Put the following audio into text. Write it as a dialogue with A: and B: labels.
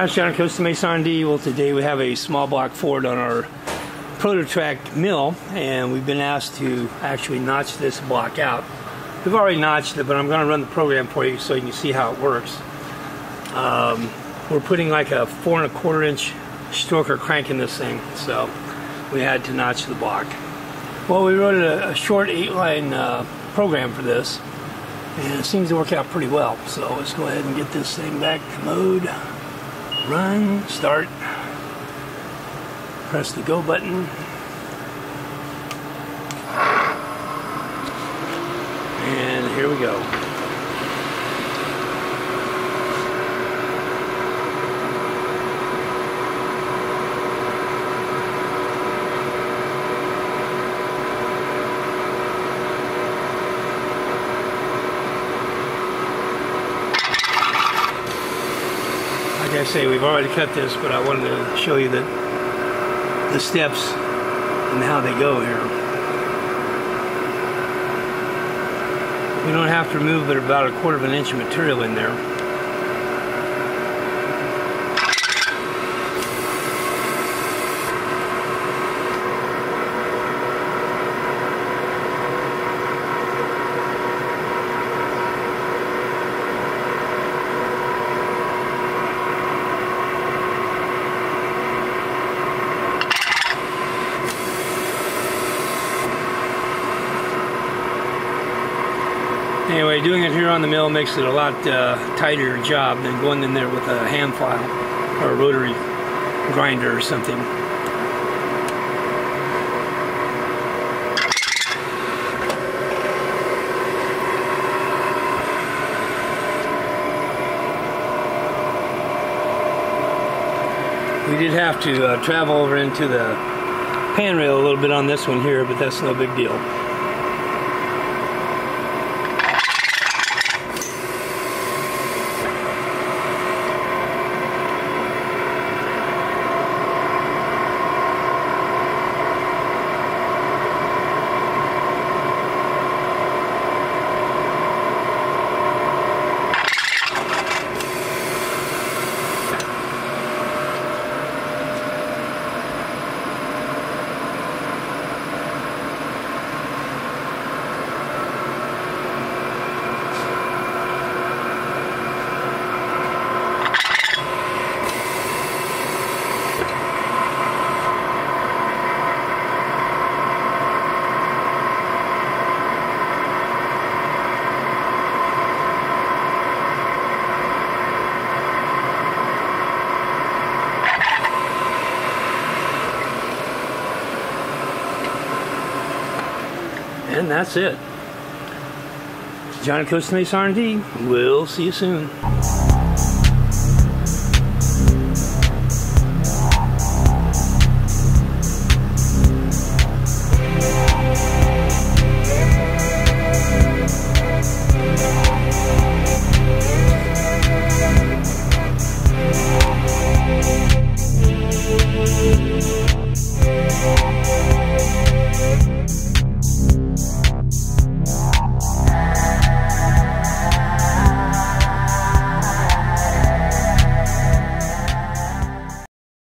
A: Hi, it's John Costa Mesa R&D. Well, today we have a small block Ford on our ProtoTRAK mill, and we've been asked to actually notch this block out. We've already notched it, but I'm going to run the program for you so you can see how it works. Um, we're putting like a four and a quarter inch stroker crank in this thing, so we had to notch the block. Well, we wrote a, a short eight line uh, program for this, and it seems to work out pretty well. So let's go ahead and get this thing back to mode. Run, start, press the go button. And here we go. I say, we've already cut this, but I wanted to show you that the steps and how they go here. We don't have to remove but about a quarter of an inch of material in there. Anyway, doing it here on the mill makes it a lot uh, tighter job than going in there with a hand file or a rotary grinder or something. We did have to uh, travel over into the handrail a little bit on this one here, but that's no big deal. And that's it. John Costa Mesa R&D. We'll see you soon.